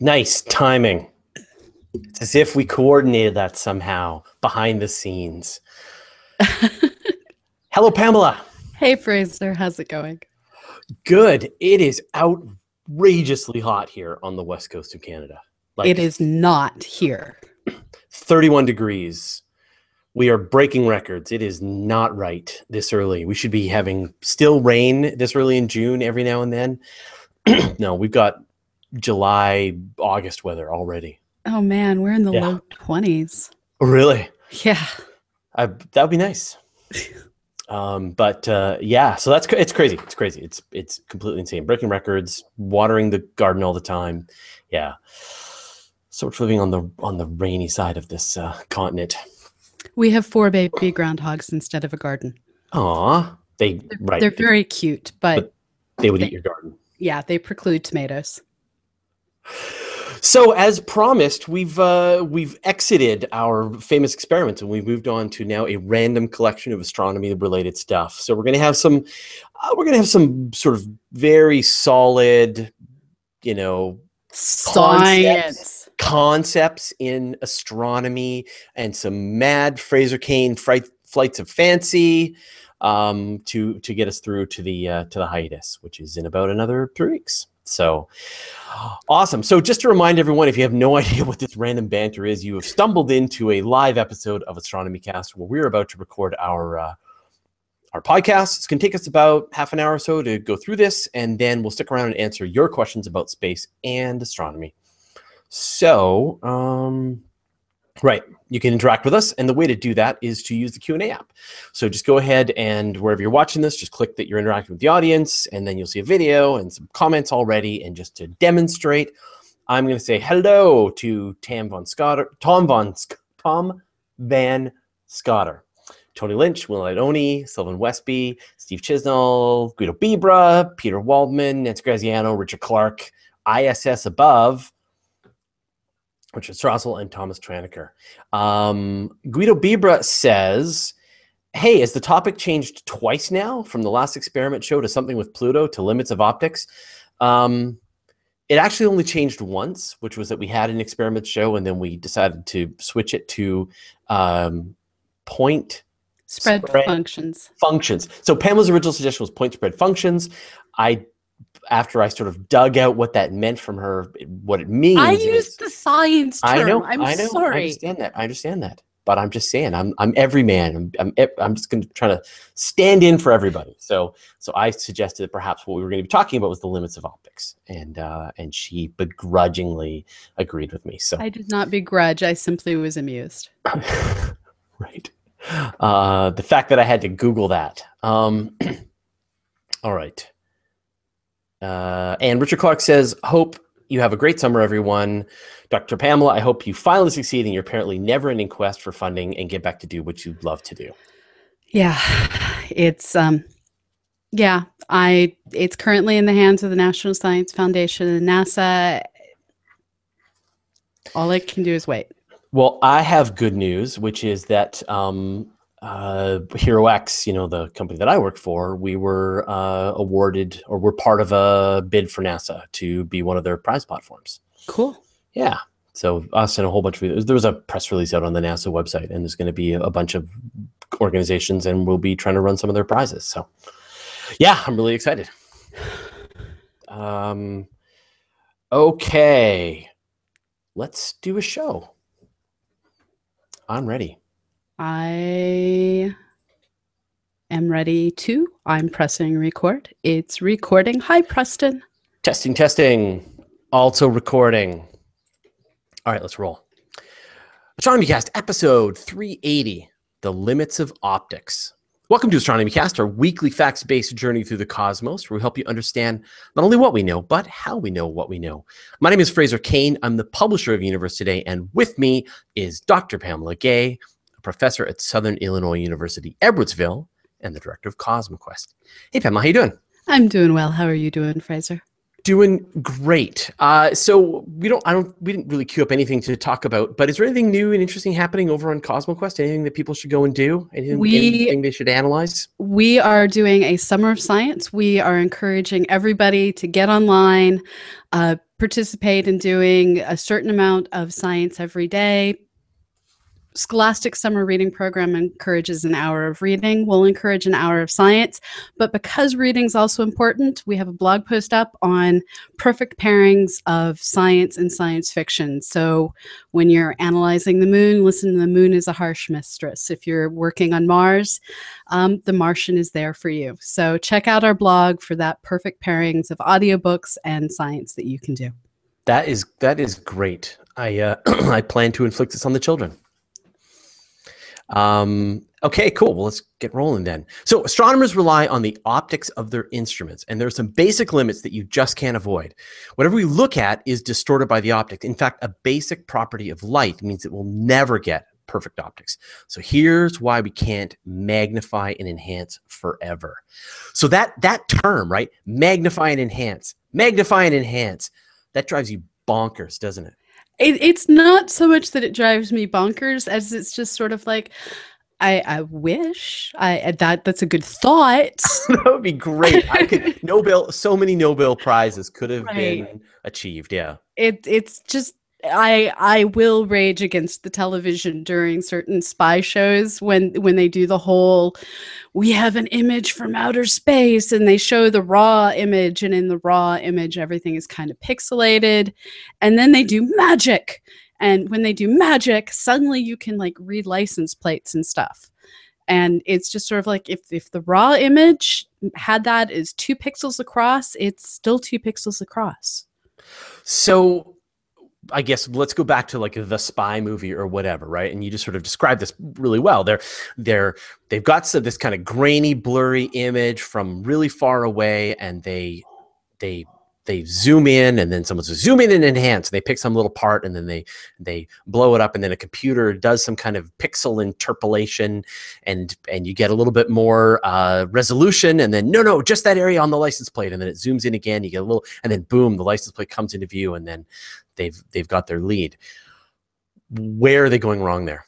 Nice timing. It's as if we coordinated that somehow behind the scenes. Hello, Pamela. Hey, Fraser, how's it going? Good. It is outrageously hot here on the west coast of Canada. it is not here. 31 degrees. We are breaking records. It is not right this early. We should be having still rain this early in June every now and then. no, we've got July, August weather already. Oh man, we're in the Yeah. low 20s. Really? Yeah. I, that would be nice. um, but uh, yeah, so that's it's crazy. It's crazy. It's it's completely insane. Breaking records, watering the garden all the time. Yeah, sort of living on the on the rainy side of this uh, continent. We have four baby groundhogs instead of a garden. Aw, they They're, right. they're very cute, but they would they- eat your garden. yeah, they preclude tomatoes. So, as promised, we've uh, we've exited our famous experiments and we've moved on to now a random collection of astronomy related stuff. So, we're going to have some uh, we're going to have some sort of very solid, you know, Science. concepts in astronomy and some mad Fraser Cain fright, flights of fancy um, to to get us through to the uh, to the hiatus, which is in about another three weeks. So awesome! So just to remind everyone, if you have no idea what this random banter is, you have stumbled into a live episode of Astronomy Cast where we're about to record our. Uh, our podcast. It's going to take us about half an hour or so to go through this, and then we'll stick around and answer your questions about space and astronomy. So, um, right, you can interact with us, and the way to do that is to use the Q and A app. So just go ahead and wherever you're watching this, just click that you're interacting with the audience, and then you'll see a video and some comments already. And just to demonstrate, I'm going to say hello to Tam von Scotter, Tom von Tom Van Scotter. Tony Lynch, Will Idoni, Sylvan Westby, Steve Chisnell, Guido Bibra, Peter Waldman, Nancy Graziano, Richard Clark, ISS Above, Richard Strassel, and Thomas Tranneker. Um, Guido Bibra says, Hey, has the topic changed twice now from the last experiment show to something with Pluto to limits of optics? Um, it actually only changed once, which was that we had an experiment show and then we decided to switch it to um, point Spread, Spread. functions. functions. So Pamela's original suggestion was point spread functions. I, after I sort of dug out what that meant from her, what it means. I used the science term. I know. I'm I know. I understand that. I understand that. But I'm just saying, I'm I'm every man. I'm I'm, I'm just going to try to stand in for everybody. So so I suggested that perhaps what we were going to be talking about was the limits of optics, and uh, and she begrudgingly agreed with me. So I did not begrudge. I simply was amused. right. Uh, the fact that I had to Google that. Um, all right. Uh, and Richard Clark says, Hope you have a great summer, everyone. Dr. Pamela, I hope you finally succeed in your apparently never ending quest for funding and get back to do what you love to do. Yeah, it's um, yeah. I it's currently in the hands of the National Science Foundation and NASA. All I can do is wait. Well, I have good news, which is that um, uh, HeroX, you know, the company that I work for, we were uh, awarded or we're part of a bid for NASA to be one of their prize platforms. Cool. Yeah. So us and a whole bunch of there was a press release out on the NASA website, and there's going to be a bunch of organizations, and we'll be trying to run some of their prizes. So, yeah, I'm really excited. Um, okay, let's do a show. I'm ready. I am ready to. I'm pressing record. It's recording. Hi, Preston. Testing, testing. Also recording. All right, let's roll. Astronomy Cast, episode 380 The Limits of Optics. Welcome to Astronomy Cast, our weekly facts based journey through the cosmos, where we help you understand not only what we know, but how we know what we know. My name is Fraser Cain. I'm the publisher of Universe Today, and with me is Dr. Pamela Gay, a professor at Southern Illinois University, Edwardsville, and the director of CosmoQuest. Hey, Pamela, how you doing? I'm doing well. How are you doing, Fraser? Doing great. Uh, so we don't, I don't, we didn't really queue up anything to talk about. But is there anything new and interesting happening over on CosmoQuest? Anything that people should go and do? Anything, We- anything they should analyze? We are doing a summer of science. We are encouraging everybody to get online, uh, participate in doing a certain amount of science every day. Scholastic Summer Reading Program encourages an hour of reading. We'll encourage an hour of science. But because reading's also important, we have a blog post up on perfect pairings of science and science fiction. So when you're analyzing the moon, listen to the moon is a harsh mistress. If you're working on Mars, um, The Martian is there for you. So check out our blog for that perfect pairings of audiobooks and science that you can do. That is that is great. I uh, I plan to inflict this on the children. Um, okay, cool. Well, let's get rolling then. So, astronomers rely on the optics of their instruments, and there are some basic limits that you just can't avoid. Whatever we look at is distorted by the optics. In fact, a basic property of light means it will never get perfect optics. So here's why we can't magnify and enhance forever. So that that term, right? Magnify and enhance. Magnify and enhance. That drives you bonkers, doesn't it? It, it's not so much that it drives me bonkers as it's just sort of like, I, I wish I uh, that that's a good thought. that would be great. I could Nobel. So many Nobel prizes could have Right. been achieved. Yeah. it it's just I I will rage against the television during certain spy shows when when they do the whole we have an image from outer space and they show the raw image and in the raw image everything is kind of pixelated and then they do magic and when they do magic suddenly you can like read license plates and stuff and it's just sort of like if if the raw image had that is 2 pixels across it's still 2 pixels across. So I guess let's go back to like the spy movie or whatever, right? And you just sort of described this really well. They're they're they've got this kind of grainy, blurry image from really far away, and they they they zoom in, and then someone says zoom in and enhance. They pick some little part, and then they they blow it up, and then a computer does some kind of pixel interpolation, and and you get a little bit more uh, resolution, and then no, no, just that area on the license plate, and then it zooms in again. You get a little, and then boom, the license plate comes into view, and then they've they've got their lead. Where are they going wrong there?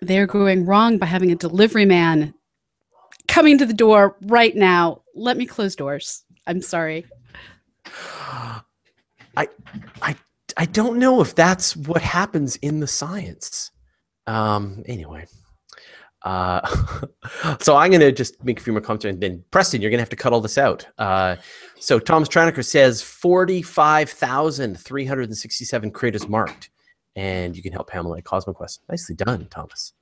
they're going wrong by having a delivery man coming to the door right now. Let me close doors. I'm sorry. I I I don't know if that's what happens in the science. Um anyway. Uh, so I'm going to just make a few more comments, and then Preston, you're going to have to cut all this out. Uh, so Thomas Tranaker says 45,367 creators marked, and you can help Pamela at CosmoQuest. Nicely done, Thomas.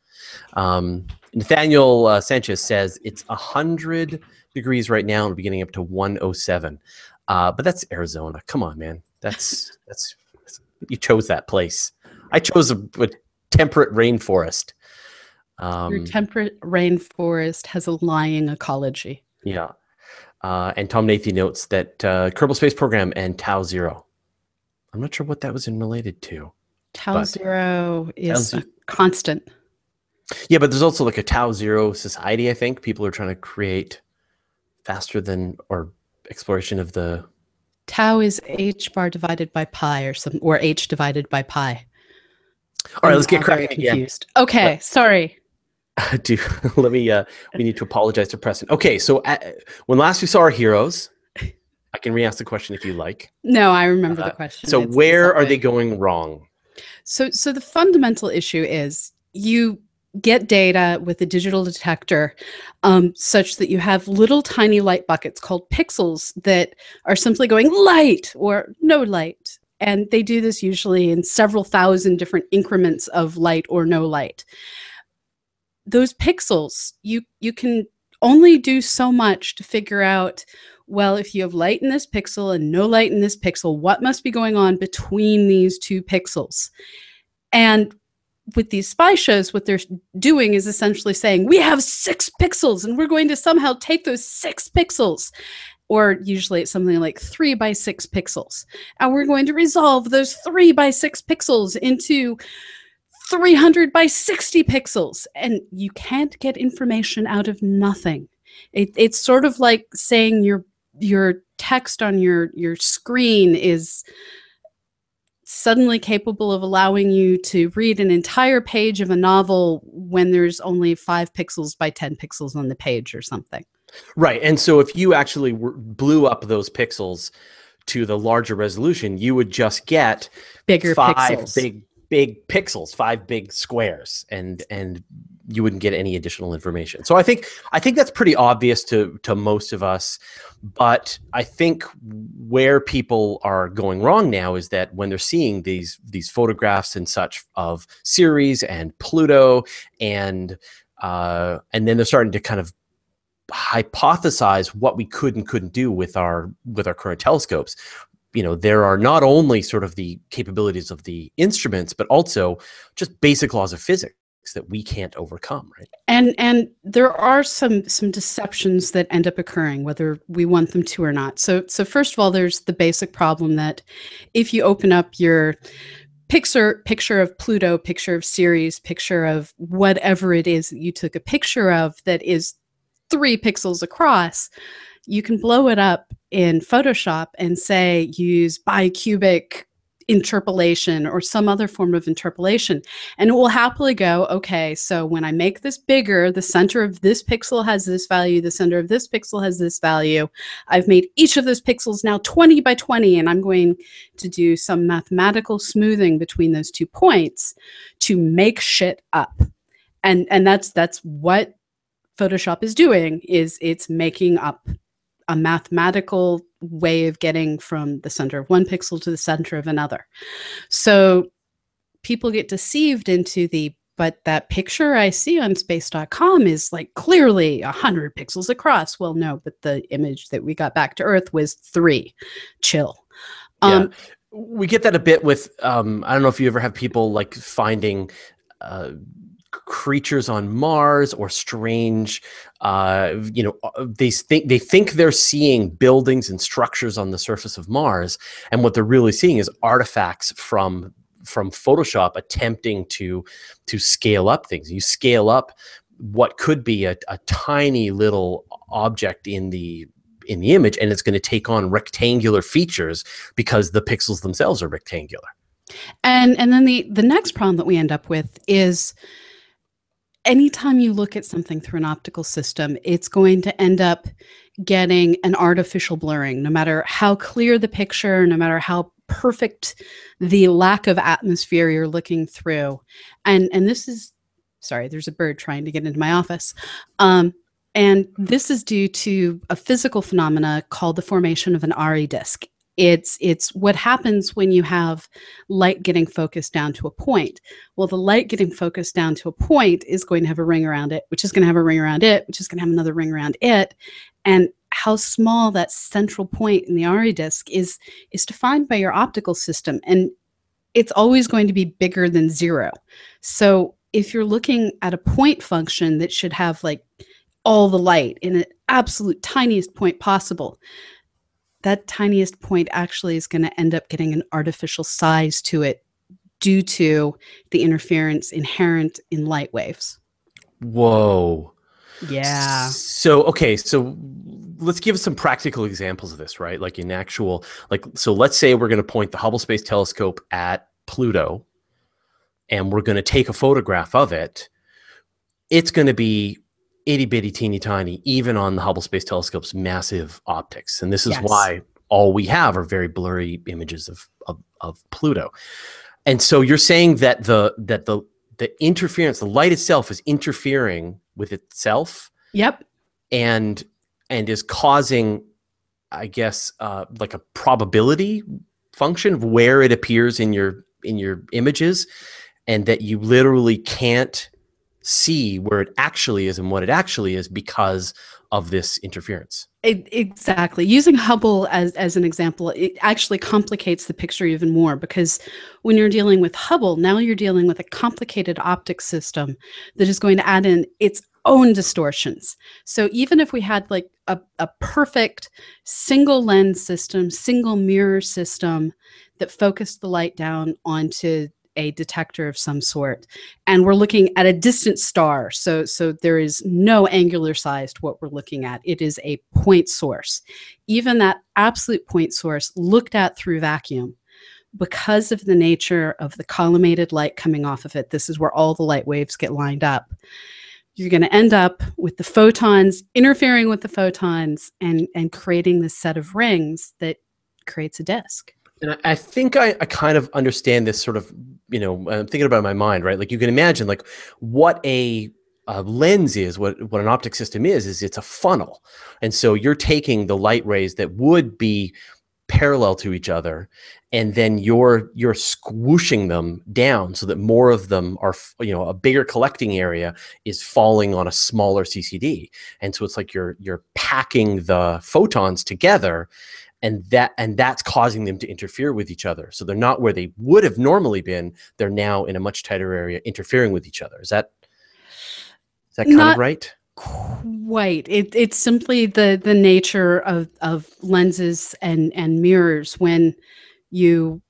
Um, Nathaniel uh, Sanchez says it's a 100 degrees right now and beginning up to 107. Uh, but that's Arizona. Come on, man. That's that's you chose that place. I chose a, a temperate rainforest. Um, Your temperate rainforest has a lying ecology. yeah. Uh, and Tom Nathan notes that uh, Kerbal Space Program and Tau Zero. I'm not sure what that was in related to. Tau zero is Tau a constant. Yeah, but there's also like a Tau Zero society. I think people are trying to create faster than or exploration of the. Tau is h bar divided by pi or some or h divided by pi. All right, I'm let's get cracking again. confused. Okay, sorry. Do let me. Uh, we need to apologize to Preston. Okay, so uh, when last we saw our heroes, I can re-ask the question if you like. No, I remember Uh, the question. So It's- where are they going wrong? So, so the fundamental issue is you get data with a digital detector um, such that you have little tiny light buckets called pixels that are simply going light or no light. And they do this usually in several thousand different increments of light or no light. Those pixels, you you can only do so much to figure out well, if you have light in this pixel and no light in this pixel, what must be going on between these two pixels? And with these spy shows, what they're doing is essentially saying, we have six pixels and we're going to somehow take those six pixels, or usually it's something like three by six pixels, and we're going to resolve those three by six pixels into 300 by 60 pixels. And you can't get information out of nothing. It, it's sort of like saying you're your text on your your screen is suddenly capable of allowing you to read an entire page of a novel when there's only five pixels by 10 pixels on the page or something. Right. And so if you actually blew up those pixels to the larger resolution, you would just get bigger five pixels. big big pixels, five big squares, and and you wouldn't get any additional information. So I think I think that's pretty obvious to to most of us. But I think where people are going wrong now is that when they're seeing these these photographs and such of Ceres and Pluto and uh, and then they're starting to kind of hypothesize what we could and couldn't do with our with our current telescopes you know there are not only sort of the capabilities of the instruments but also just basic laws of physics that we can't overcome right? And and there are some some deceptions that end up occurring whether we want them to or not. So so first of all there's the basic problem that if you open up your picture picture of pluto picture of ceres picture of whatever it is that you took a picture of that is three pixels across you can blow it up in photoshop and say use bicubic interpolation or some other form of interpolation. And it will happily go, okay, so when I make this bigger, the center of this pixel has this value, the center of this pixel has this value. I've made each of those pixels now 20 by 20, and I'm going to do some mathematical smoothing between those two points to make shit up. And, and that's that's what Photoshop is doing is it's making up a mathematical way of getting from the center of one pixel to the center of another. So people get deceived into the but that picture I see on space.com is like clearly 100 pixels across. Well, no, but the image that we got back to Earth was three. Chill. Um, yeah. We get that a bit with, um, I don't know if you ever have people like finding uh, creatures on Mars or strange, uh, you know, uh, they think they think they're seeing buildings and structures on the surface of Mars, and what they're really seeing is artifacts from from Photoshop attempting to to scale up things. You scale up what could be a, a tiny little object in the in the image, and it's going to take on rectangular features because the pixels themselves are rectangular. And and then the the next problem that we end up with is anytime you look at something through an optical system, it's going to end up getting an artificial blurring, no matter how clear the picture, no matter how perfect the lack of atmosphere you're looking through. And and this is sorry, there's a bird trying to get into my office. Um, and this is due to a physical phenomena called the formation of an Airy disk it's it's what happens when you have light getting focused down to a point. Well the light getting focused down to a point is going to have a ring around it which is going to have a ring around it which is going to have another ring around it. And how small that central point in the Airy disk is is defined by your optical system and it's always going to be bigger than zero. So if you're looking at a point function that should have like all the light in an absolute tiniest point possible that tiniest point actually is going to end up getting an artificial size to it due to the interference inherent in light waves. Whoa. Yeah. So, okay, so let's give some practical examples of this, right? Like in actual, like, so let's say we're going to point the Hubble Space Telescope at Pluto and we're going to take a photograph of it. It's going to be itty bitty teeny tiny, even on the Hubble Space Telescope's massive optics. And this is yes. why all we have are very blurry images of, of, of Pluto. And so you're saying that the that the the interference, the light itself is interfering with itself. Yep. And and is causing, I guess, uh, like a probability function of where it appears in your in your images, and that you literally can't see where it actually is and what it actually is because of this interference. It, exactly. Using Hubble as, as an example, it actually complicates the picture even more because when you're dealing with Hubble, now you're dealing with a complicated optic system that is going to add in its own distortions. So even if we had like a, a perfect single lens system, single mirror system that focused the light down onto a detector of some sort and we're looking at a distant star. So so there is no angular size to what we're looking at. It is a point source. Even that absolute point source looked at through vacuum. Because of the nature of the collimated light coming off of it this is where all the light waves get lined up. You're going to end up with the photons interfering with the photons and and creating this set of rings that creates a disk and I, think I, I kind of understand this sort of, you know, I'm thinking about in my mind, right? Like you can imagine like what a a lens is what what an optic system is is it's a funnel and so you're taking the light rays that would be parallel to each other and then you're you're squooshing them down so that more of them are you know a bigger collecting area is falling on a smaller ccd and so it's like you're you're packing the photons together and that and that's causing them to interfere with each other. So they're not where they would have normally been. They're now in a much tighter area interfering with each other. Is that is that kind not of right? quite. It, it's simply the the nature of of lenses and and mirrors. When you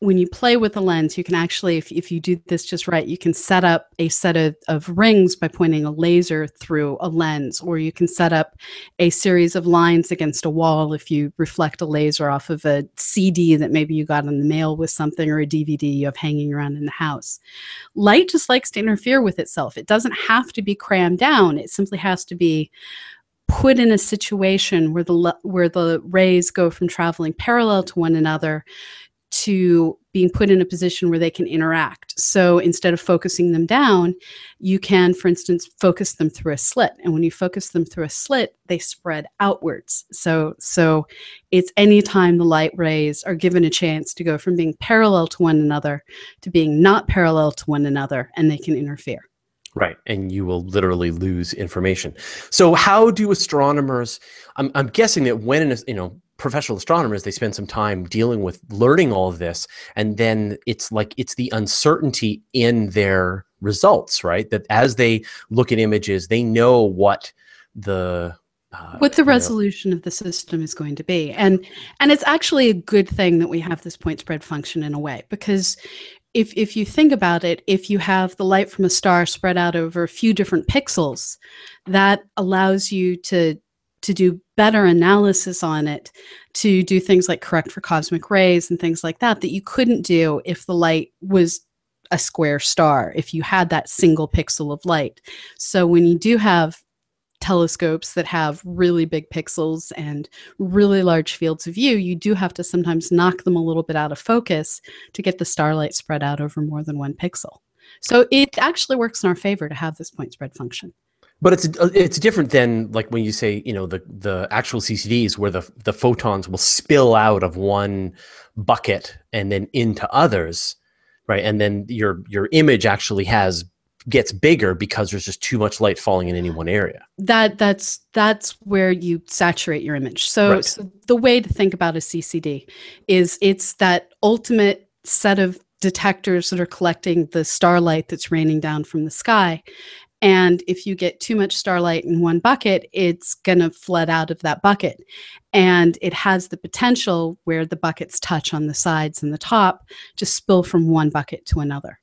when you play with the lens, you can actually, if, if you do this just right, you can set up a set of, of rings by pointing a laser through a lens, or you can set up a series of lines against a wall if you reflect a laser off of a CD that maybe you got in the mail with something or a DVD you have hanging around in the house. Light just likes to interfere with itself. It doesn't have to be crammed down, it simply has to be put in a situation where the where the rays go from traveling parallel to one another to being put in a position where they can interact. So instead of focusing them down, you can, for instance, focus them through a slit. And when you focus them through a slit, they spread outwards. So so it's anytime the light rays are given a chance to go from being parallel to one another to being not parallel to one another, and they can interfere. Right, and you will literally lose information. So, how do astronomers? I'm, I'm guessing that when in you know professional astronomers they spend some time dealing with learning all of this and then it's like it's the uncertainty in their results right that as they look at images they know what the uh, what the resolution know. of the system is going to be and and it's actually a good thing that we have this point spread function in a way because if if you think about it if you have the light from a star spread out over a few different pixels that allows you to to do better analysis on it to do things like correct for cosmic rays and things like that that you couldn't do if the light was a square star if you had that single pixel of light. So when you do have telescopes that have really big pixels and really large fields of view you do have to sometimes knock them a little bit out of focus to get the starlight spread out over more than one pixel. So it actually works in our favor to have this point spread function but it's uh, it's different than like when you say you know the the actual CCDs where the the photons will spill out of one bucket and then into others, right? And then your your image actually has gets bigger because there's just too much light falling in any one area. That that's that's where you saturate your image. So, right. so the way to think about a CCD is it's that ultimate set of detectors that are collecting the starlight that's raining down from the sky and if you get too much starlight in one bucket, it's going to flood out of that bucket. And it has the potential where the buckets touch on the sides and the top to spill from one bucket to another.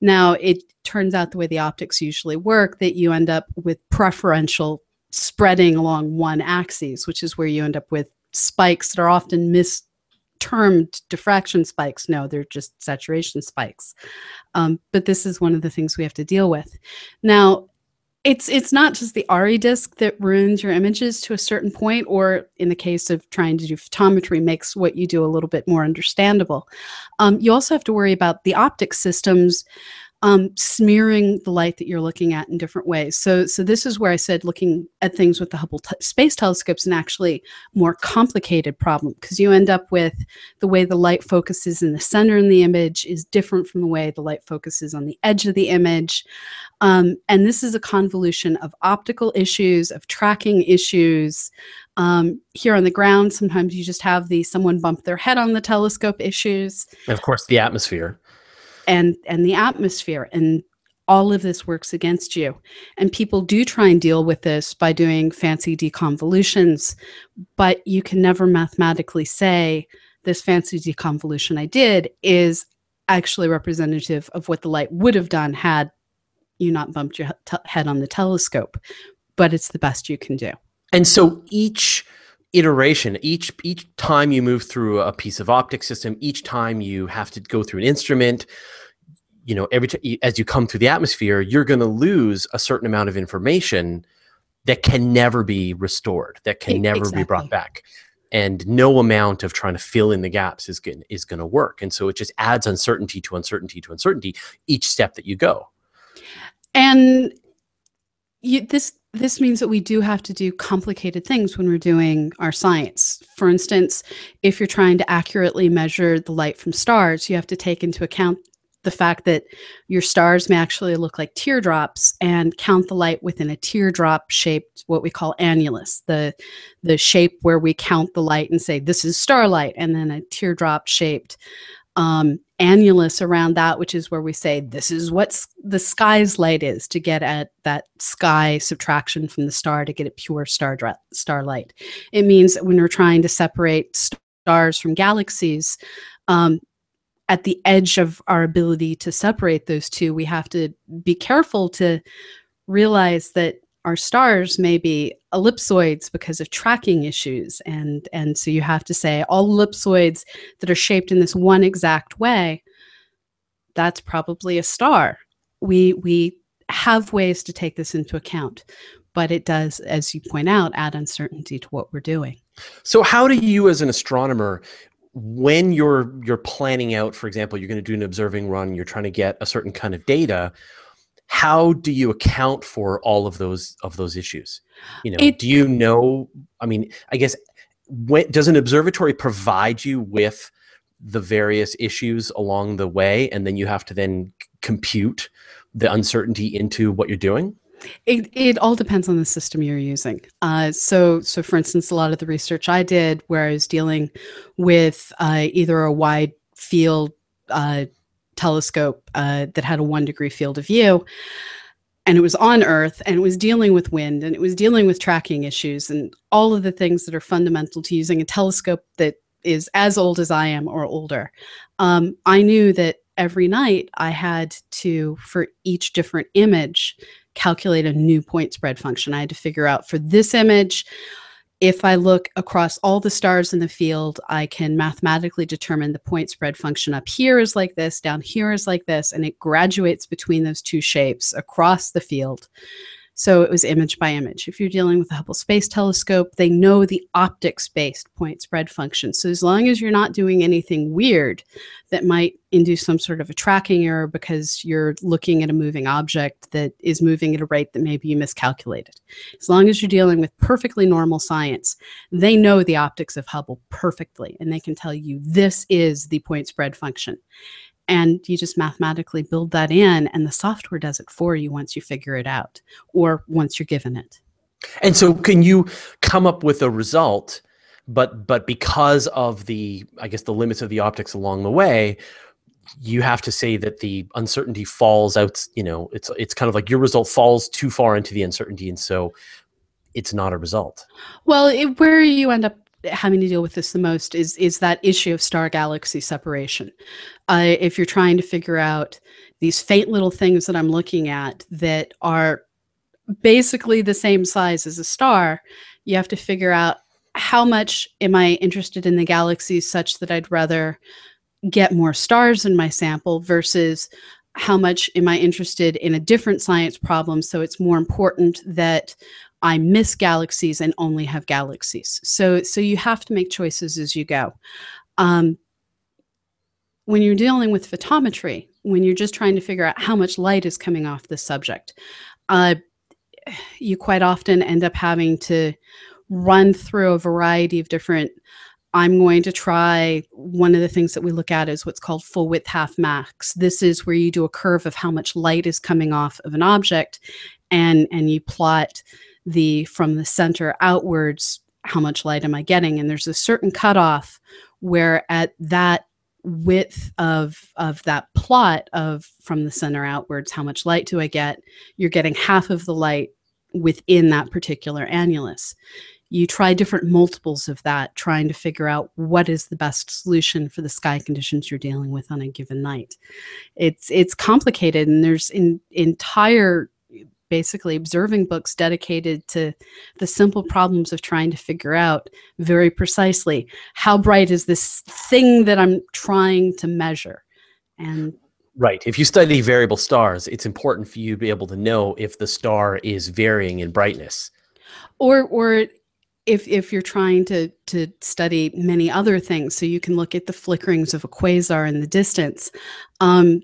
Now, it turns out the way the optics usually work that you end up with preferential spreading along one axis, which is where you end up with spikes that are often missed termed diffraction spikes. No, they're just saturation spikes. Um, but this is one of the things we have to deal with. Now, it's it's not just the Airy disk that ruins your images to a certain point, or in the case of trying to do photometry, makes what you do a little bit more understandable. Um, you also have to worry about the optic systems um, smearing the light that you're looking at in different ways. So, so this is where I said looking at things with the Hubble t- Space Telescope is an actually more complicated problem because you end up with the way the light focuses in the center in the image is different from the way the light focuses on the edge of the image. Um, and this is a convolution of optical issues, of tracking issues. Um, here on the ground, sometimes you just have the someone bump their head on the telescope issues. And of course, the atmosphere and and the atmosphere and all of this works against you. And people do try and deal with this by doing fancy deconvolutions, but you can never mathematically say this fancy deconvolution I did is actually representative of what the light would have done had you not bumped your head on the telescope, but it's the best you can do. And so each iteration. Each each time you move through a piece of optic system each time you have to go through an instrument you know every time as you come through the atmosphere you're going to lose a certain amount of information that can never be restored that can never exactly. be brought back. And no amount of trying to fill in the gaps is going is going to work. And so it just adds uncertainty to uncertainty to uncertainty each step that you go. And you, this this means that we do have to do complicated things when we're doing our science. For instance, if you're trying to accurately measure the light from stars, you have to take into account the fact that your stars may actually look like teardrops and count the light within a teardrop shaped what we call annulus the the shape where we count the light and say this is starlight and then a teardrop shaped um, annulus around that, which is where we say this is what the sky's light is to get at that sky subtraction from the star to get a pure star starlight. It means that when we're trying to separate stars from galaxies, um, at the edge of our ability to separate those two, we have to be careful to realize that our stars may be ellipsoids because of tracking issues. And and so you have to say all ellipsoids that are shaped in this one exact way that's probably a star. We we have ways to take this into account but it does as you point out add uncertainty to what we're doing. So how do you as an astronomer when you're you're planning out for example you're going to do an observing run you're trying to get a certain kind of data how do you account for all of those of those issues you know it, do you know i mean i guess when, does an observatory provide you with the various issues along the way and then you have to then compute the uncertainty into what you're doing it, it all depends on the system you're using. Uh, so, so for instance, a lot of the research I did, where I was dealing with uh, either a wide field uh, telescope uh, that had a one degree field of view. And it was on Earth and it was dealing with wind and it was dealing with tracking issues and all of the things that are fundamental to using a telescope that is as old as I am or older. Um, I knew that every night I had to, for each different image, calculate a new point spread function. I had to figure out for this image, if I look across all the stars in the field, I can mathematically determine the point spread function up here is like this, down here is like this, and it graduates between those two shapes across the field. So it was image by image. If you're dealing with the Hubble Space Telescope, they know the optics based point spread function. So as long as you're not doing anything weird that might induce some sort of a tracking error because you're looking at a moving object that is moving at a rate that maybe you miscalculated. As long as you're dealing with perfectly normal science, they know the optics of Hubble perfectly and they can tell you this is the point spread function and you just mathematically build that in and the software does it for you once you figure it out or once you're given it. And so can you come up with a result but but because of the i guess the limits of the optics along the way you have to say that the uncertainty falls out you know it's it's kind of like your result falls too far into the uncertainty and so it's not a result. Well it, where you end up having to deal with this the most is is that issue of star galaxy separation. Uh, if you're trying to figure out these faint little things that I'm looking at that are basically the same size as a star, you have to figure out how much am I interested in the galaxy such that I'd rather get more stars in my sample versus how much am I interested in a different science problem so it's more important that I miss galaxies and only have galaxies. So, so you have to make choices as you go. Um, when you're dealing with photometry, when you're just trying to figure out how much light is coming off the subject, uh, you quite often end up having to run through a variety of different. I'm going to try one of the things that we look at is what's called full width half max. This is where you do a curve of how much light is coming off of an object and and you plot the from the center outwards how much light am i getting? And there's a certain cutoff where at that width of of that plot of from the center outwards how much light do i get? You're getting half of the light within that particular annulus. You try different multiples of that, trying to figure out what is the best solution for the sky conditions you're dealing with on a given night. It's it's complicated, and there's in, entire basically observing books dedicated to the simple problems of trying to figure out very precisely how bright is this thing that I'm trying to measure. And Right. If you study variable stars, it's important for you to be able to know if the star is varying in brightness. Or or if if you're trying to to study many other things, so you can look at the flickerings of a quasar in the distance. Um,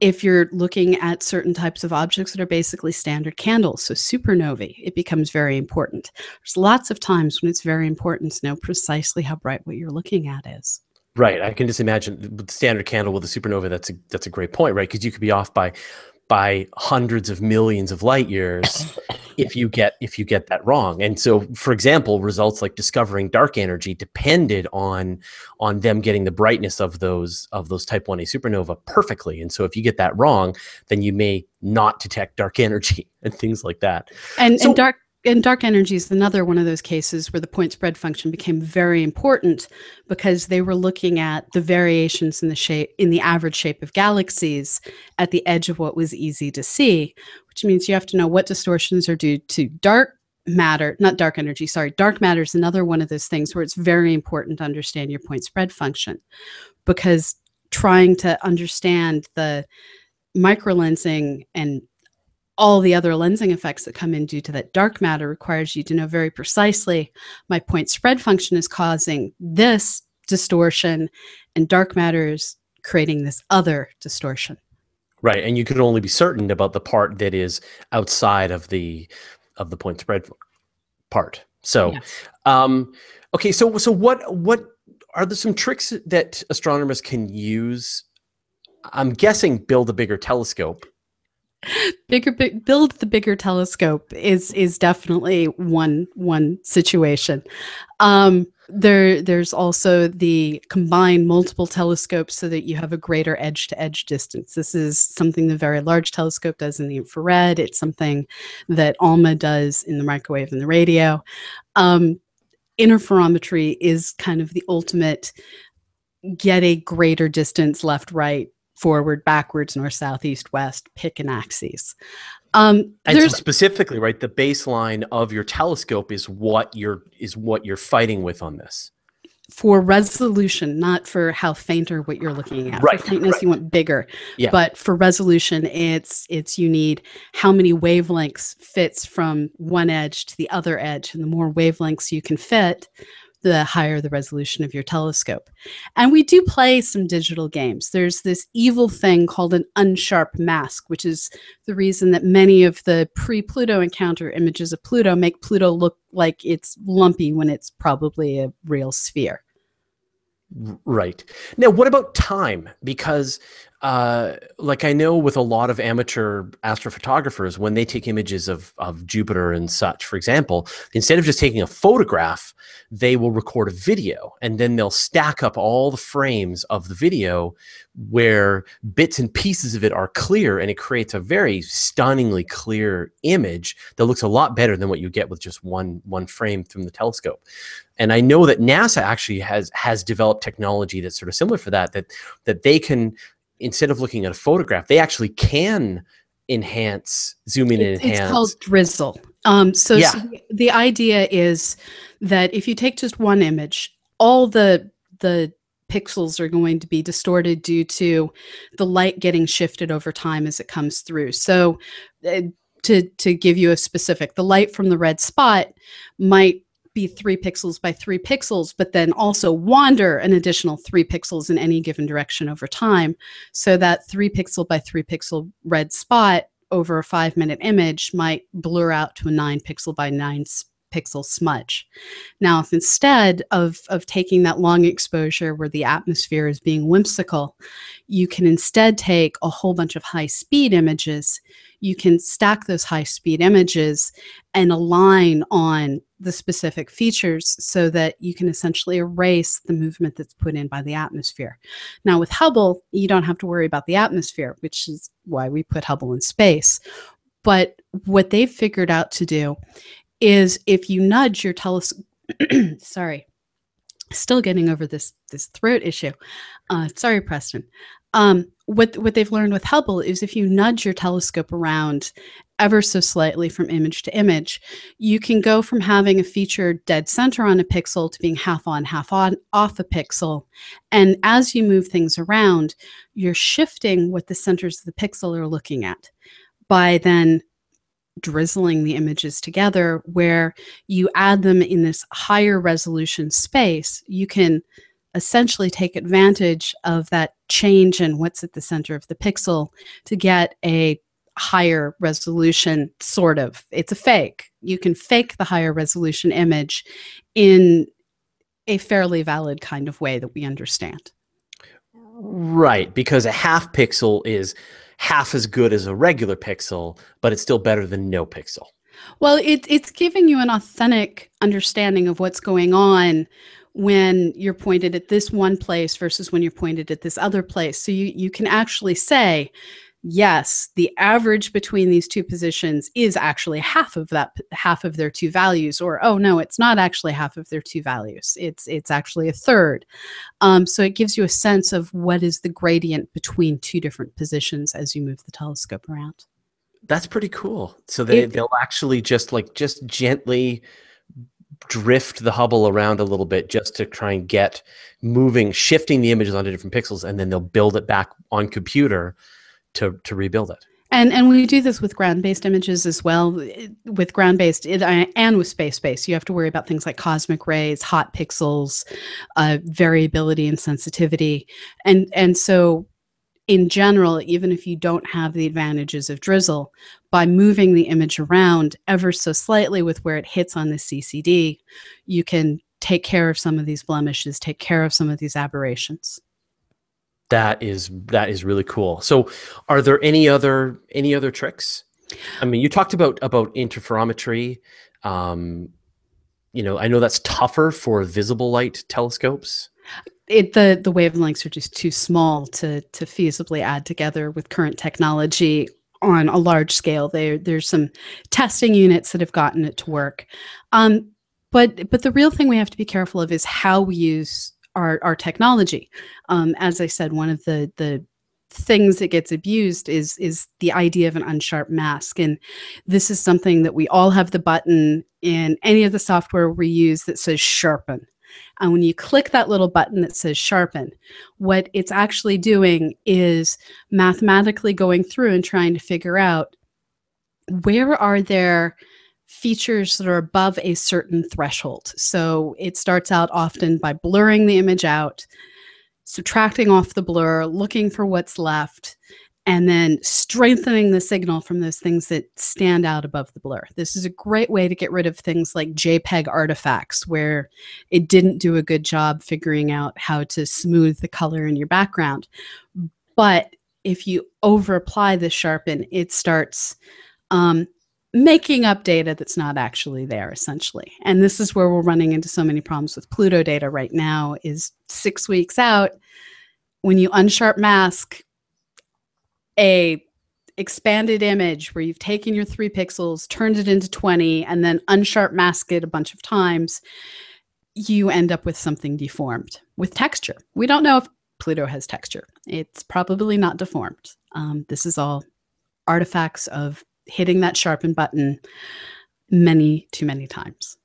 if you're looking at certain types of objects that are basically standard candles, so supernovae, it becomes very important. There's lots of times when it's very important to know precisely how bright what you're looking at is. Right. I can just imagine the standard candle with a supernova. That's a that's a great point, right? Because you could be off by by hundreds of millions of light years if you get if you get that wrong. And so, for example, results like discovering dark energy depended on on them getting the brightness of those of those type 1a supernova perfectly. And so, if you get that wrong, then you may not detect dark energy and things like that. And so, and dark and dark energy is another one of those cases where the point spread function became very important because they were looking at the variations in the shape in the average shape of galaxies at the edge of what was easy to see which means you have to know what distortions are due to dark matter not dark energy sorry dark matter is another one of those things where it's very important to understand your point spread function because trying to understand the microlensing and all the other lensing effects that come in due to that dark matter requires you to know very precisely my point spread function is causing this distortion and dark matter is creating this other distortion. Right, and you can only be certain about the part that is outside of the of the point spread part. So, yes. um, okay, so so what what are there some tricks that astronomers can use? I'm guessing build a bigger telescope bigger big, build the bigger telescope is is definitely one one situation. Um there there's also the combine multiple telescopes so that you have a greater edge to edge distance. This is something the very large telescope does in the infrared. It's something that alma does in the microwave and the radio. Um, interferometry is kind of the ultimate get a greater distance left right forward, backwards, north, south, east, west, pick an axis. Um, and so specifically, right, the baseline of your telescope is what you're is what you're fighting with on this. For resolution, not for how faint or what you're looking at. Right. For faintness, right. you want bigger. Yeah. But for resolution, it's it's you need how many wavelengths fits from one edge to the other edge, and the more wavelengths you can fit, the higher the resolution of your telescope. And we do play some digital games. There's this evil thing called an unsharp mask, which is the reason that many of the pre Pluto encounter images of Pluto make Pluto look like it's lumpy when it's probably a real sphere. Right. Now, what about time? Because uh, like I know with a lot of amateur astrophotographers, when they take images of, of Jupiter and such, for example, instead of just taking a photograph, they will record a video and then they'll stack up all the frames of the video where bits and pieces of it are clear and it creates a very stunningly clear image that looks a lot better than what you get with just one one frame from the telescope. And I know that NASA actually has has developed technology that's sort of similar for that that that they can instead of looking at a photograph, they actually can enhance, zoom in and enhance. It's called drizzle. Um, so, yeah. so the idea is that if you take just one image, all the the pixels are going to be distorted due to the light getting shifted over time as it comes through. So, uh, to to give you a specific, the light from the red spot might be three pixels by three pixels, but then also wander an additional three pixels in any given direction over time. So that three pixel by three pixel red spot over a five minute image might blur out to a nine pixel by nine pixel smudge. Now, if instead of, of taking that long exposure where the atmosphere is being whimsical, you can instead take a whole bunch of high speed images, you can stack those high speed images and align on the specific features so that you can essentially erase the movement that's put in by the atmosphere. Now, with Hubble, you don't have to worry about the atmosphere, which is why we put Hubble in space. But what they've figured out to do is if you nudge your telescope, sorry, still getting over this this throat issue. Uh, sorry, Preston. Um, what what they've learned with Hubble is if you nudge your telescope around ever so slightly from image to image, you can go from having a feature dead center on a pixel to being half on, half on off a pixel. And as you move things around, you're shifting what the centers of the pixel are looking at by then drizzling the images together where you add them in this higher resolution space, you can essentially take advantage of that change in what's at the center of the pixel to get a higher resolution sort of. It's a fake. You can fake the higher resolution image in a fairly valid kind of way that we understand. Right because a half pixel is half as good as a regular pixel but it's still better than no pixel. Well it, it's giving you an authentic understanding of what's going on when you're pointed at this one place versus when you're pointed at this other place. So you, you can actually say, yes, the average between these two positions is actually half of that half of their two values, or oh no, it's not actually half of their two values. It's it's actually a third. Um, so it gives you a sense of what is the gradient between two different positions as you move the telescope around. That's pretty cool. So they, it, they'll actually just like just gently drift the Hubble around a little bit just to try and get moving, shifting the images onto different pixels, and then they'll build it back on computer to to rebuild it. And and we do this with ground-based images as well. With ground-based and with space-based, you have to worry about things like cosmic rays, hot pixels, uh, variability and sensitivity, and and so in general, even if you don't have the advantages of drizzle, by moving the image around ever so slightly with where it hits on the CCD, you can take care of some of these blemishes, take care of some of these aberrations. That is that is really cool. So, are there any other any other tricks? I mean, you talked about about interferometry. Um, you know, I know that's tougher for visible light telescopes it the the wavelengths are just too small to to feasibly add together with current technology on a large scale. There there's some testing units that have gotten it to work. Um, but but the real thing we have to be careful of is how we use our our technology. Um, as I said, one of the the things that gets abused is is the idea of an unsharp mask and this is something that we all have the button in any of the software we use that says sharpen and when you click that little button that says sharpen, what it's actually doing is mathematically going through and trying to figure out where are there features that are above a certain threshold. So it starts out often by blurring the image out, subtracting off the blur, looking for what's left, and then strengthening the signal from those things that stand out above the blur. This is a great way to get rid of things like JPEG artifacts where it didn't do a good job figuring out how to smooth the color in your background. But if you over apply the sharpen, it starts um, making up data that's not actually there essentially and this is where we're running into so many problems with pluto data right now is six weeks out when you unsharp mask a expanded image where you've taken your three pixels, turned it into 20, and then unsharp masked it a bunch of times, you end up with something deformed with texture. We don't know if Pluto has texture. It's probably not deformed. Um, this is all artifacts of hitting that sharpen button many, too many times.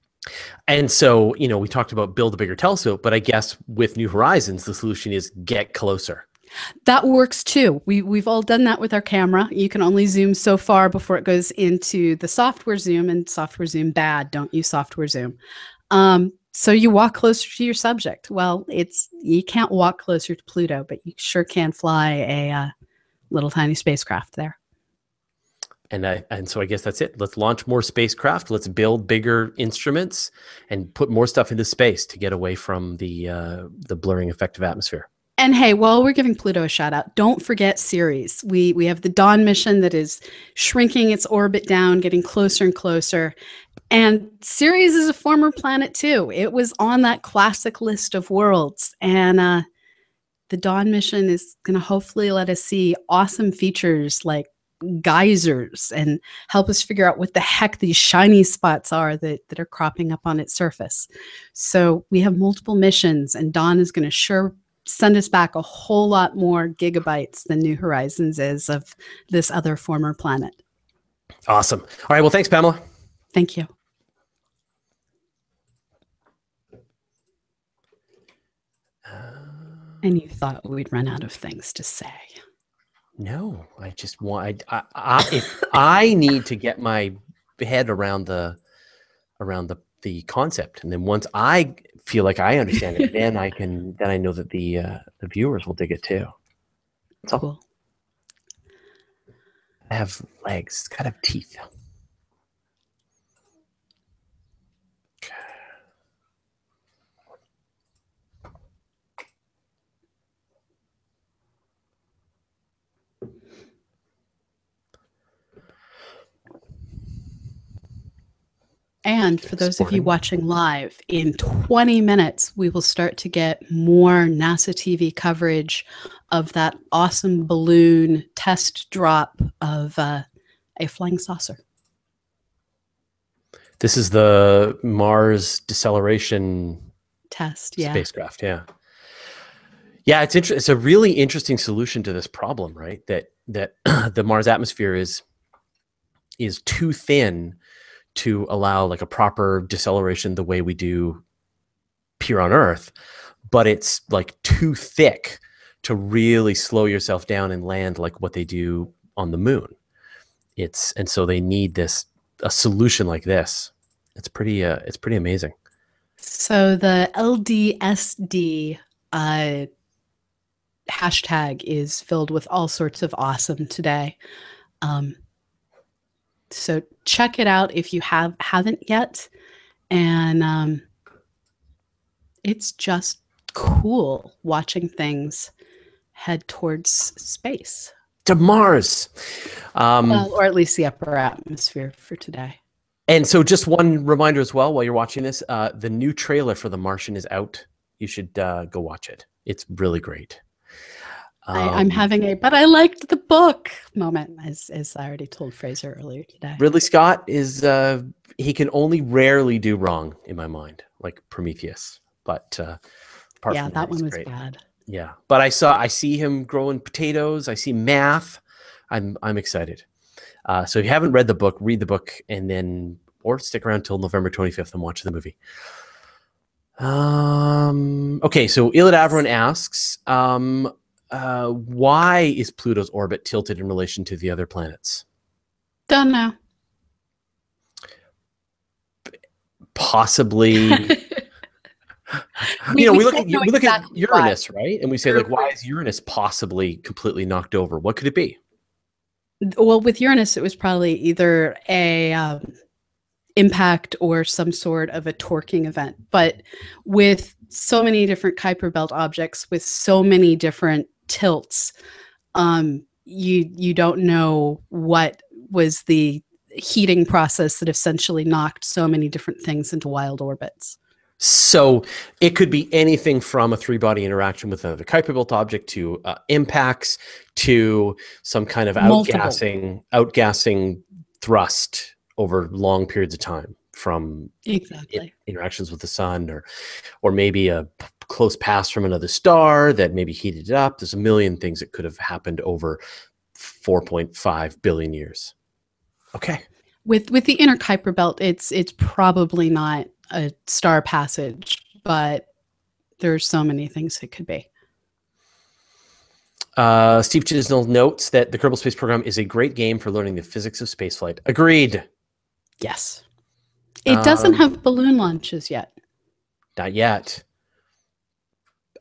And so, you know, we talked about build a bigger telescope, but I guess with New Horizons, the solution is get closer. That works too. We we've all done that with our camera. You can only zoom so far before it goes into the software zoom, and software zoom bad. Don't use software zoom. Um, so you walk closer to your subject. Well, it's you can't walk closer to Pluto, but you sure can fly a uh, little tiny spacecraft there. And I and so I guess that's it. Let's launch more spacecraft. Let's build bigger instruments and put more stuff into space to get away from the uh, the blurring effect of atmosphere. And hey, while we're giving Pluto a shout out, don't forget Ceres. We we have the Dawn mission that is shrinking its orbit down, getting closer and closer. And Ceres is a former planet too. It was on that classic list of worlds. And uh, the Dawn mission is going to hopefully let us see awesome features like geysers and help us figure out what the heck these shiny spots are that, that are cropping up on its surface. So we have multiple missions, and Dawn is going to sure send us back a whole lot more gigabytes than New Horizons is of this other former planet. Awesome. All right. Well, thanks, Pamela. Thank you. Uh, and you thought we'd run out of things to say. No, I just want. I, I, I if I need to get my head around the around the the concept, and then once I feel like I understand it, then I can. Then I know that the uh, the viewers will dig it too. So cool. I have legs. It's kind of teeth. And for those of you watching live, in 20 minutes, we will start to get more NASA TV coverage of that awesome balloon test drop of uh, a flying saucer. This is the Mars deceleration test, yeah. Spacecraft, yeah. Yeah, it's inter- it's a really interesting solution to this problem, right? That that the Mars atmosphere is is too thin to allow like a proper deceleration the way we do here on Earth, but it's like too thick to really slow yourself down and land like what they do on the moon. It's and so they need this a solution like this. It's pretty uh, it's pretty amazing. So the LDSD uh, hashtag is filled with all sorts of awesome today. Um, so check it out if you have haven't yet, and um, it's just cool watching things head towards space to Mars, um, well, or at least the upper atmosphere for today. And so, just one reminder as well, while you're watching this, uh, the new trailer for The Martian is out. You should uh, go watch it. It's really great. Um, I, am having a, but I liked the book moment, as as I already told Fraser earlier today. Ridley Scott is uh, he can only rarely do wrong in my mind, like Prometheus. But uh, yeah, that, that one was great. bad. Yeah, but I saw I see him growing potatoes. I see math. I'm I'm excited. Uh, so if you haven't read the book, read the book and then or stick around till November 25th and watch the movie. Um, okay, so Ilid Avron asks, um, uh, why is Pluto's orbit tilted in relation to the other planets? Don't know. Possibly. you know, we, we look at we look exactly at Uranus, why. right? And we say like, why is Uranus possibly completely knocked over? What could it be? Well, with Uranus, it was probably either a um, impact or some sort of a torquing event. But with so many different Kuiper belt objects, with so many different tilts um, you you don't know what was the heating process that essentially knocked so many different things into wild orbits so it could be anything from a three body interaction with another Kuiper belt object to uh, impacts to some kind of Multiple. outgassing outgassing thrust over long periods of time from exactly. interactions with the sun or or maybe a close pass from another star that maybe heated it up there's a million things that could have happened over 4.5 billion years okay with with the inner kuiper belt it's it's probably not a star passage but there's so many things it could be uh, Steve Chisnell notes that the Kerbal Space Program is a great game for learning the physics of spaceflight. Agreed. Yes. It doesn't um, have balloon launches yet. Not yet.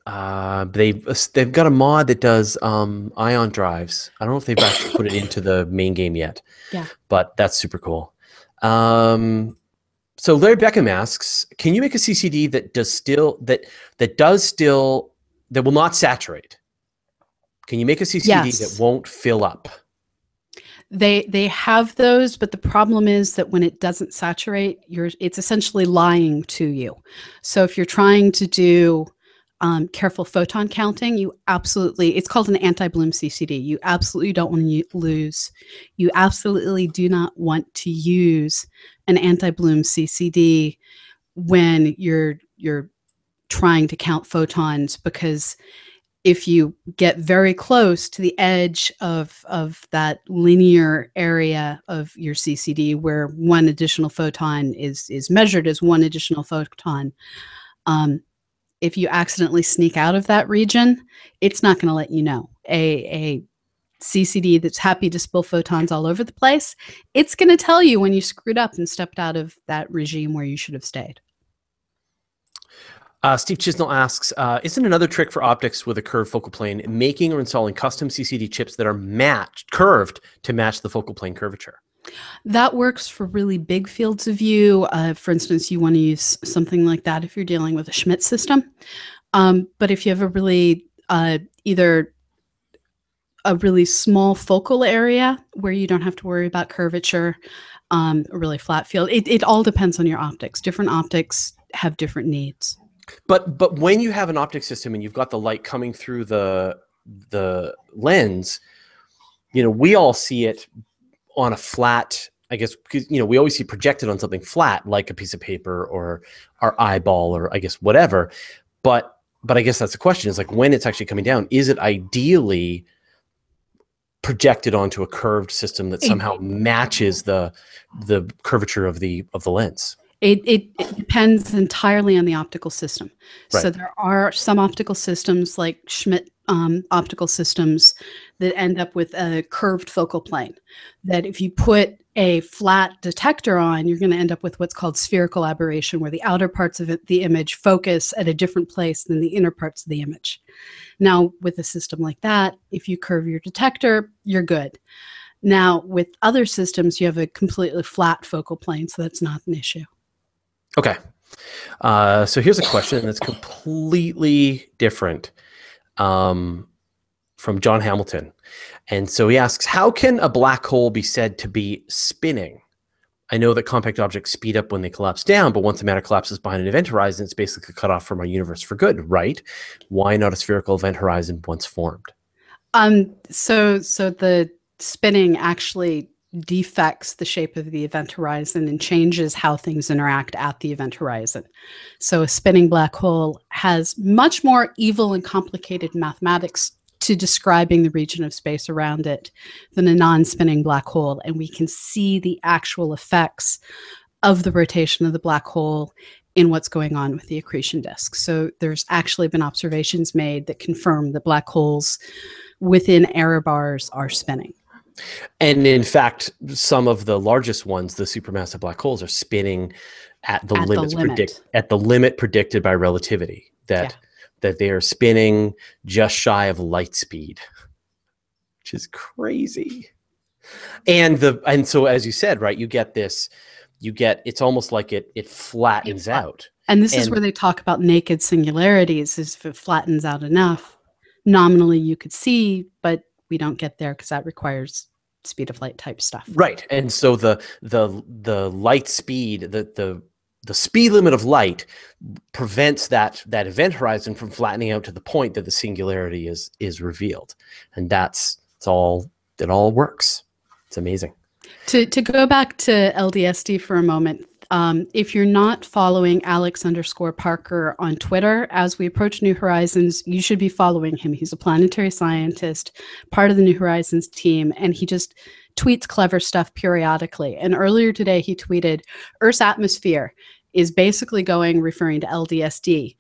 Uh, they've they've got a mod that does um, ion drives. I don't know if they've actually put it into the main game yet. Yeah, but that's super cool. Um, so Larry Beckham asks, can you make a CCD that does still that that does still that will not saturate? Can you make a CCD yes. that won't fill up? they they have those but the problem is that when it doesn't saturate you're it's essentially lying to you so if you're trying to do um, careful photon counting, you absolutely, it's called an anti bloom CCD. You absolutely don't want to lose, you absolutely do not want to use an anti bloom CCD when you're, you're trying to count photons because if you get very close to the edge of, of that linear area of your CCD where one additional photon is, is measured as one additional photon, um, if you accidentally sneak out of that region, it's not going to let you know. A, a CCD that's happy to spill photons all over the place, it's going to tell you when you screwed up and stepped out of that regime where you should have stayed. Uh, Steve Chisnell asks, uh, isn't another trick for optics with a curved focal plane making or installing custom CCD chips that are matched, curved to match the focal plane curvature? That works for really big fields of view. Uh, for instance, you want to use something like that if you're dealing with a Schmidt system. Um, but if you have a really uh, either a really small focal area where you don't have to worry about curvature, um, a really flat field, it, it all depends on your optics. Different optics have different needs. But but when you have an optic system and you've got the light coming through the the lens, you know, we all see it on a flat, I guess because you know, we always see projected on something flat like a piece of paper or our eyeball or I guess whatever. But but I guess that's the question is like when it's actually coming down, is it ideally projected onto a curved system that somehow matches the the curvature of the of the lens? It, it, it, depends entirely on the optical system. Right. So there are some optical systems like Schmidt um, optical systems that end up with a curved focal plane. That if you put a flat detector on, you're going to end up with what's called spherical aberration, where the outer parts of it, the image focus at a different place than the inner parts of the image. Now, with a system like that, if you curve your detector, you're good. Now, with other systems, you have a completely flat focal plane, so that's not an issue. Okay. Uh, so here's a question that's completely different um, from John Hamilton. And so he asks How can a black hole be said to be spinning? I know that compact objects speed up when they collapse down, but once the matter collapses behind an event horizon, it's basically cut off from our universe for good, right? Why not a spherical event horizon once formed? Um, so, so the spinning actually defects the shape of the event horizon and changes how things interact at the event horizon. So a spinning black hole has much more evil and complicated mathematics to describing the region of space around it than a non-spinning black hole and we can see the actual effects of the rotation of the black hole in what's going on with the accretion disk. So there's actually been observations made that confirm that black holes within error bars are spinning. And in fact, some of the largest ones, the supermassive black holes, are spinning at the At the limits limit. predict at the limit predicted by relativity. That Yeah. that they are spinning just shy of light speed, which is crazy. And the and so as you said, right, you get this, you get it's almost like it it flattens flat- out. And this is where they talk about naked singularities is if it flattens out enough, nominally you could see, but we don't get there because that requires speed of light type stuff. Right. And so the the the light speed, the the the speed limit of light prevents that that event horizon from flattening out to the point that the singularity is is revealed. And that's it's all it all works. It's amazing. To, to go back to LDSD for a moment, um, if you're not following Alex underscore Parker on Twitter, as we approach New Horizons, you should be following him. He's a planetary scientist, part of the New Horizons team, and he just tweets clever stuff periodically. And earlier today, he tweeted Earth's atmosphere is basically going, referring to LDSD.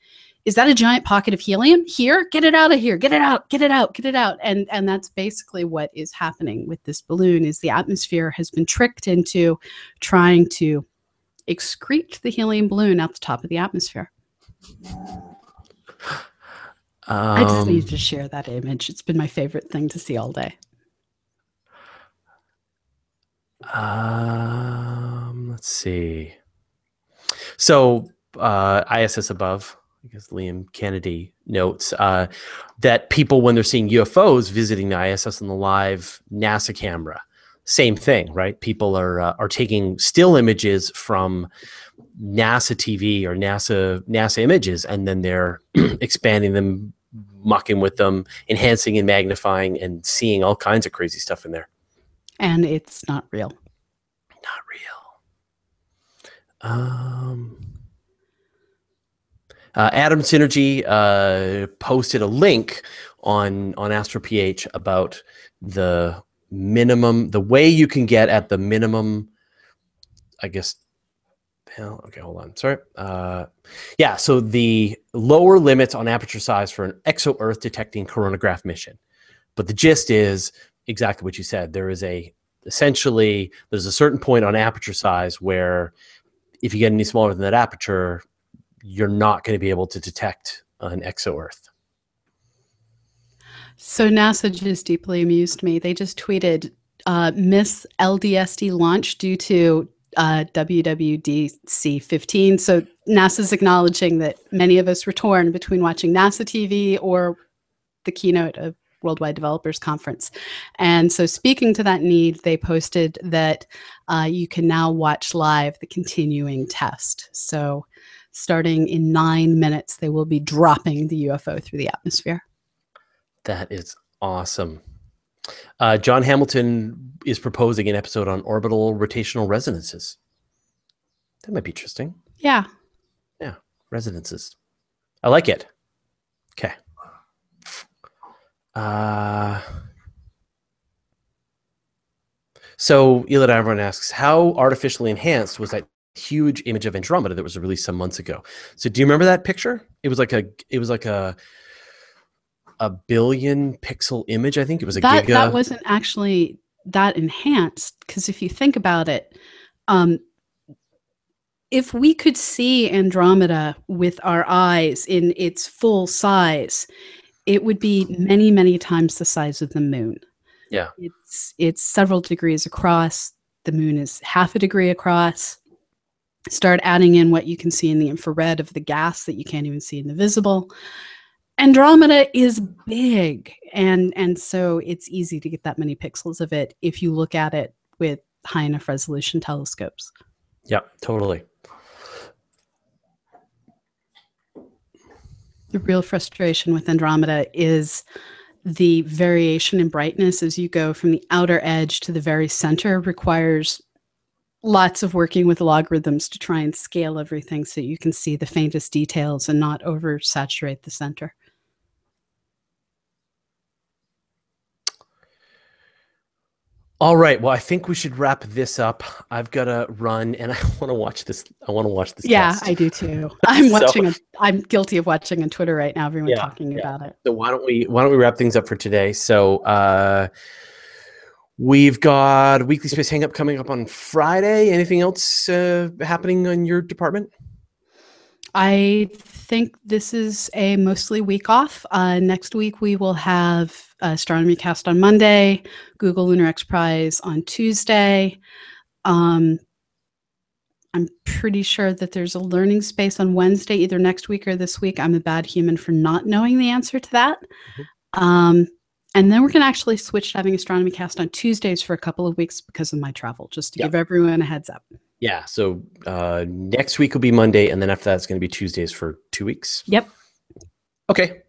Is that a giant pocket of helium here? Get it out of here. Get it out. Get it out. Get it out. And and that's basically what is happening with this balloon is the atmosphere has been tricked into trying to excrete the helium balloon out the top of the atmosphere. I just Um, need to share that image. It's been my favorite thing to see all day. Um, let's see. So, uh, ISS above, I guess Liam Kennedy notes uh, that people, when they're seeing UFOs visiting the ISS on the live NASA camera, same thing, right? People are uh, are taking still images from NASA TV or NASA NASA images, and then they're expanding them, mucking with them, enhancing and magnifying, and seeing all kinds of crazy stuff in there. And it's not real. Not real. Um, uh, Atom Synergy uh, posted a link on on AstroPH about the minimum, the way you can get at the minimum, I guess. Hell, okay, hold on. Sorry. Uh, yeah, so the lower limits on aperture size for an exo Earth detecting coronagraph mission. But the gist is exactly what you said. There is a essentially there's a certain point on aperture size where if you get any smaller than that aperture, you're not going to be able to detect an exo Earth. So NASA just deeply amused me. They just tweeted uh, miss LDSD launch due to uh, WWDC 15. So NASA's acknowledging that many of us were torn between watching NASA TV or the keynote of Worldwide Developers Conference. And so, speaking to that need, they posted that uh, you can now watch live the continuing test. So, starting in nine minutes, they will be dropping the UFO through the atmosphere. That is awesome. Uh, John Hamilton is proposing an episode on orbital rotational resonances. That might be interesting. Yeah. Yeah. Resonances. I like it. Okay. Uh, so Elid Avron asks, how artificially enhanced was that huge image of Andromeda that was released some months ago? So do you remember that picture? It was like a it was like a a billion pixel image. I think it was a that, giga. That wasn't actually that enhanced because if you think about it, um, if we could see Andromeda with our eyes in its full size, it would be many, many times the size of the moon. Yeah. It's it's several degrees across. The moon is half a degree across. Start adding in what you can see in the infrared of the gas that you can't even see in the visible. Andromeda is big, and and so it's easy to get that many pixels of it if you look at it with high enough resolution telescopes. Yeah, totally. The real frustration with Andromeda is the variation in brightness as you go from the outer edge to the very center requires lots of working with logarithms to try and scale everything so you can see the faintest details and not oversaturate the center. All right. Well, I think we should wrap this up. I've got to run, and I want to watch this. I want to watch this. Yeah, test. I do too. I'm so, watching. I'm guilty of watching on Twitter right now. Everyone yeah, talking yeah. about it. So why don't we why don't we wrap things up for today? So uh, we've got weekly space hang up coming up on Friday. Anything else uh, happening in your department? I think this is a mostly week off. Uh, next week we will have Astronomy Cast on Monday, Google Lunar X Prize on Tuesday. Um, I'm pretty sure that there's a learning space on Wednesday, either next week or this week. I'm a bad human for not knowing the answer to that. Mm-hmm. Um, and then we're going to actually switch to having Astronomy Cast on Tuesdays for a couple of weeks because of my travel, just to yep. give everyone a heads up. Yeah. So uh, next week will be Monday, and then after that, it's going to be Tuesdays for two weeks. Yep. Okay.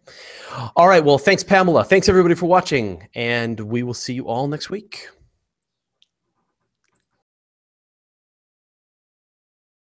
All right. Well, thanks, Pamela. Thanks, everybody, for watching, and we will see you all next week.